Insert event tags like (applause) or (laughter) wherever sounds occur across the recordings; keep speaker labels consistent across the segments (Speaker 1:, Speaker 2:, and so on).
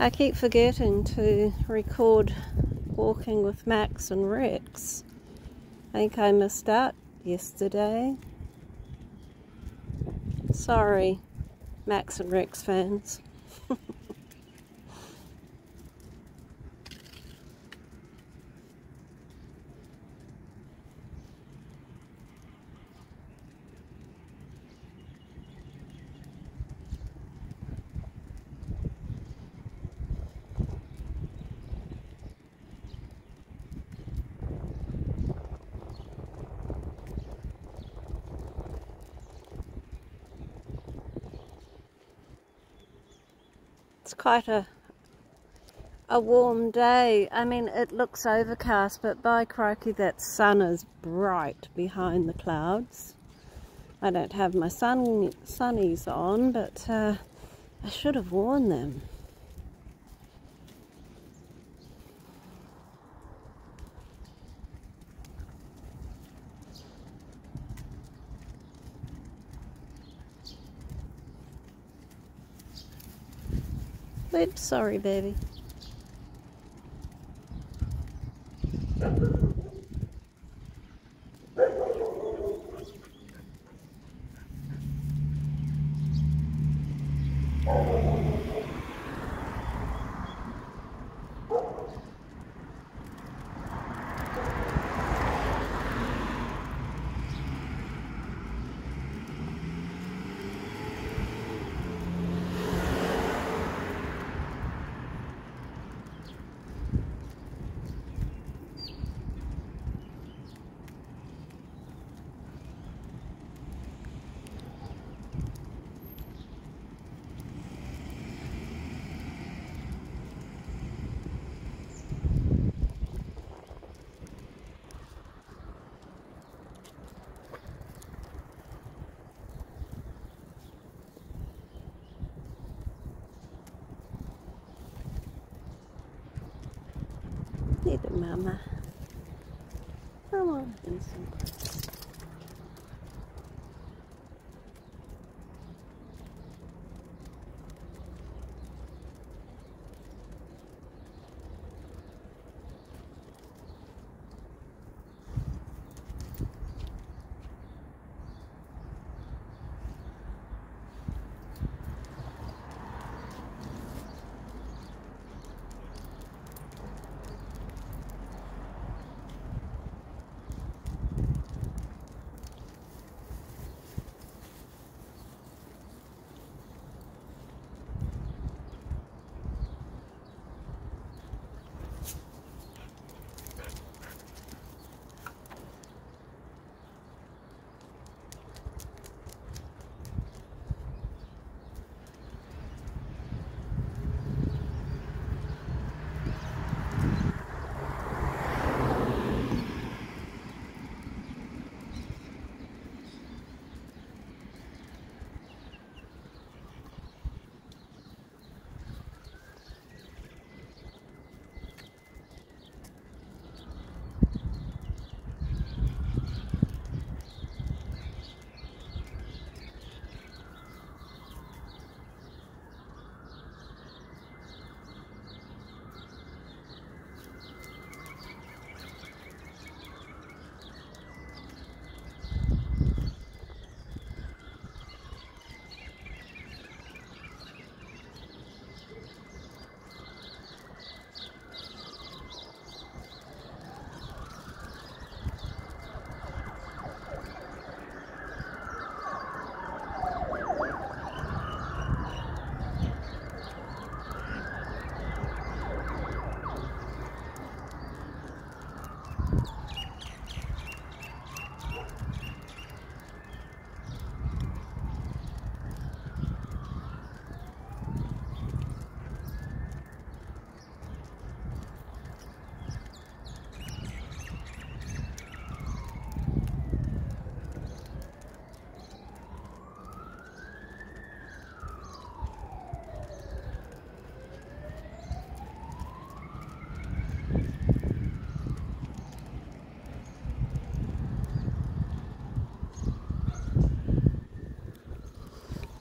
Speaker 1: I keep forgetting to record walking with Max and Rex. I think I missed out yesterday. Sorry, Max and Rex fans. It's quite a a warm day. I mean, it looks overcast, but by crikey, that sun is bright behind the clouds. I don't have my sun sunnies on, but uh, I should have worn them. Oops, sorry, baby. Little mama. Come on, Vincent.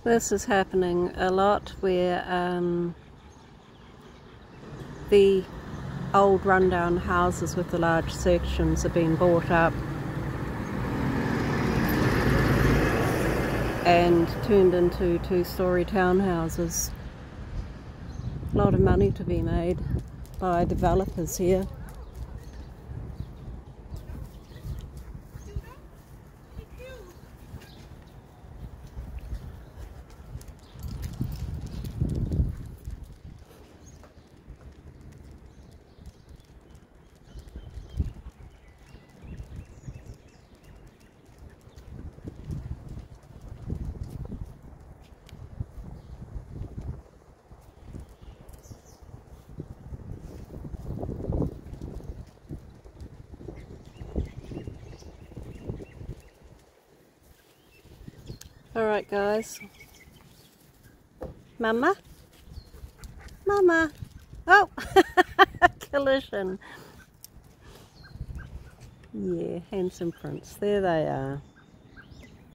Speaker 1: This is happening a lot where um, the old rundown houses with the large sections are being bought up and turned into two-storey townhouses. A lot of money to be made by developers here. Alright guys. Mama? Mama? Oh! (laughs) Collision. Yeah, handsome prints. There they are.